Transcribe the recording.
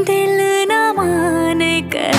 दिल न माने कर